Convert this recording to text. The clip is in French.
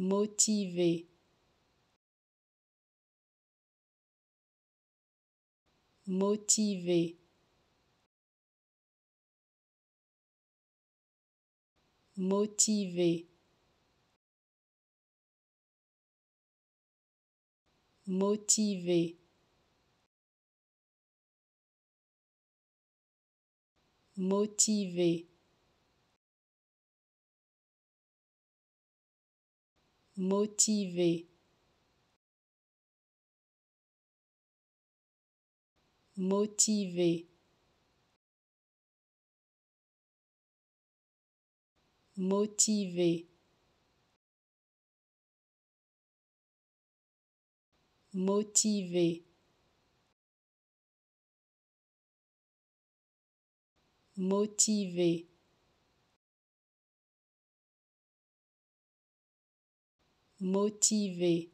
motivé, motivé, motivé, motivé. motivé. motivé motivé motivé motivé motivé motivé